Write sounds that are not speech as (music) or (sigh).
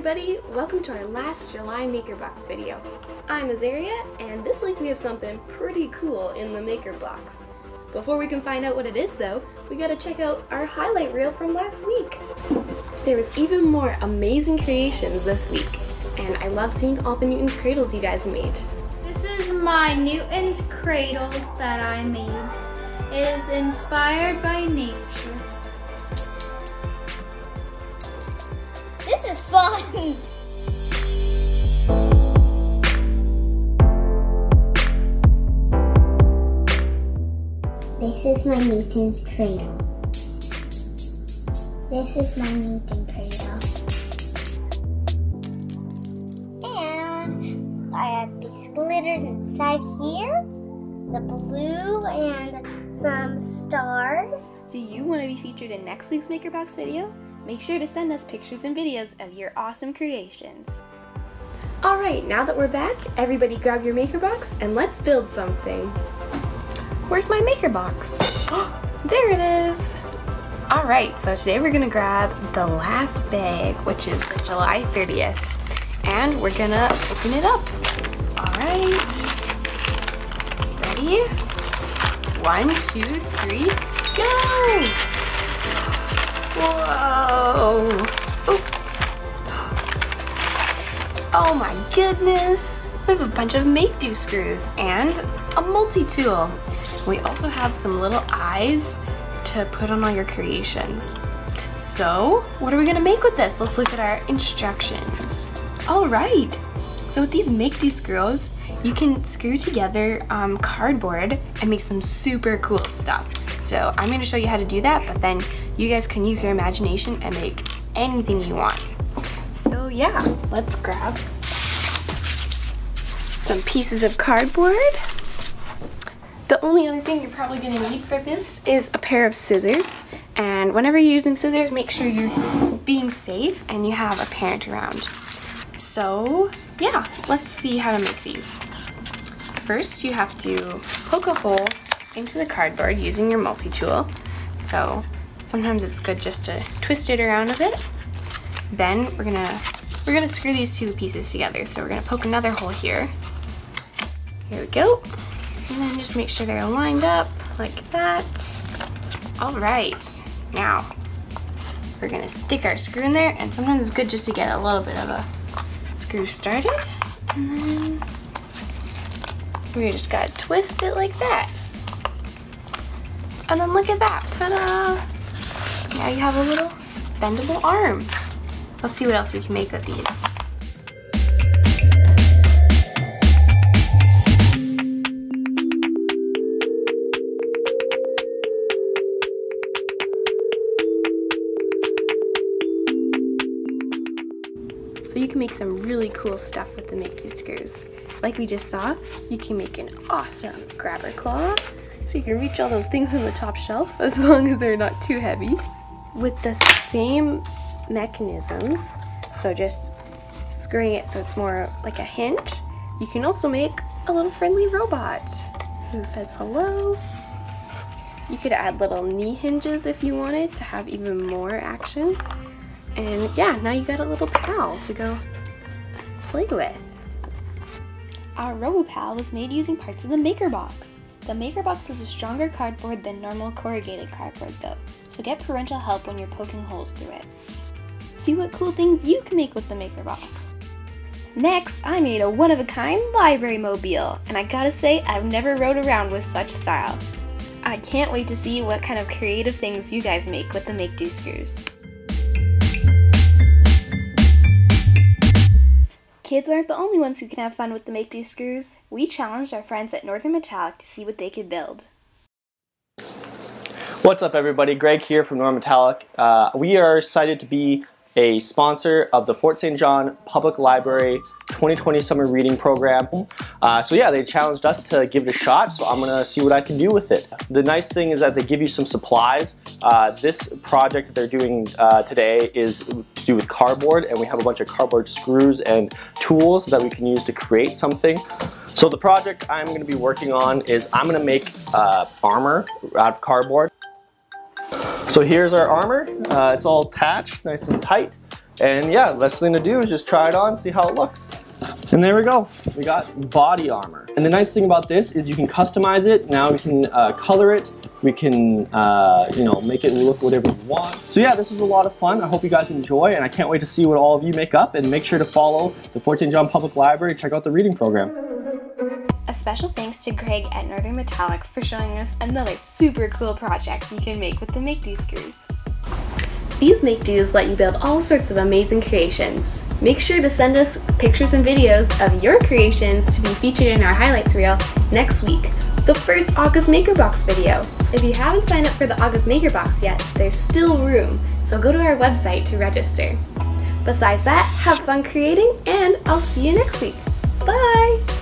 everybody, welcome to our last July MakerBox video. I'm Azaria, and this week we have something pretty cool in the MakerBox. Before we can find out what it is though, we gotta check out our highlight reel from last week. There was even more amazing creations this week, and I love seeing all the Newton's cradles you guys made. This is my Newton's cradle that I made. It is inspired by nature. Fun! This is my Newton's cradle. This is my Newton cradle. And I have these glitters inside here, the blue and some stars. Do you want to be featured in next week's MakerBox video? Make sure to send us pictures and videos of your awesome creations. Alright, now that we're back, everybody grab your maker box and let's build something. Where's my MakerBox? (gasps) there it is! Alright, so today we're gonna grab the last bag, which is July 30th, and we're gonna open it up. Alright, ready? One, two, three, go! Oh my goodness! We have a bunch of make-do screws and a multi-tool. We also have some little eyes to put on all your creations. So, what are we gonna make with this? Let's look at our instructions. All right, so with these make-do screws, you can screw together um, cardboard and make some super cool stuff. So I'm gonna show you how to do that, but then you guys can use your imagination and make anything you want. Yeah, let's grab some pieces of cardboard. The only other thing you're probably gonna need for this is a pair of scissors. And whenever you're using scissors, make sure you're being safe and you have a parent around. So yeah, let's see how to make these. First, you have to poke a hole into the cardboard using your multi-tool. So sometimes it's good just to twist it around a bit. Then we're gonna we're gonna screw these two pieces together. So we're gonna poke another hole here. Here we go. And then just make sure they're lined up like that. All right, now we're gonna stick our screw in there and sometimes it's good just to get a little bit of a screw started. And then we just gotta twist it like that. And then look at that, ta-da! Now you have a little bendable arm. Let's see what else we can make with these. So you can make some really cool stuff with the make-do screws. Like we just saw, you can make an awesome grabber claw, so you can reach all those things on the top shelf (laughs) as long as they're not too heavy. With the same mechanisms, so just screwing it so it's more like a hinge, you can also make a little friendly robot who says hello. You could add little knee hinges if you wanted to have even more action. And yeah, now you got a little pal to go play with. Our RoboPal was made using parts of the MakerBox. The MakerBox is a stronger cardboard than normal corrugated cardboard though, so get parental help when you're poking holes through it. See what cool things you can make with the MakerBox. Next, I made a one-of-a-kind library mobile, and I gotta say, I've never rode around with such style. I can't wait to see what kind of creative things you guys make with the make-do screws. Kids aren't the only ones who can have fun with the make-do screws. We challenged our friends at Northern Metallic to see what they could build. What's up everybody, Greg here from Northern Metallic. Uh, we are excited to be a sponsor of the Fort St. John Public Library 2020 Summer Reading Program. Uh, so yeah, they challenged us to give it a shot, so I'm gonna see what I can do with it. The nice thing is that they give you some supplies. Uh, this project that they're doing uh, today is to do with cardboard, and we have a bunch of cardboard screws and tools that we can use to create something. So the project I'm gonna be working on is I'm gonna make uh, armor out of cardboard. So here's our armor. Uh, it's all attached, nice and tight. And yeah, best thing to do is just try it on, see how it looks. And there we go. We got body armor. And the nice thing about this is you can customize it. Now we can uh, color it. We can, uh, you know, make it look whatever you want. So yeah, this was a lot of fun. I hope you guys enjoy, and I can't wait to see what all of you make up. And make sure to follow the Fort St. John Public Library. Check out the reading program. A special thanks to Greg at Northern Metallic for showing us another super cool project you can make with the Make Do screws. These Make Do's let you build all sorts of amazing creations. Make sure to send us pictures and videos of your creations to be featured in our highlights reel next week, the first August Maker Box video. If you haven't signed up for the August Maker Box yet, there's still room, so go to our website to register. Besides that, have fun creating, and I'll see you next week. Bye!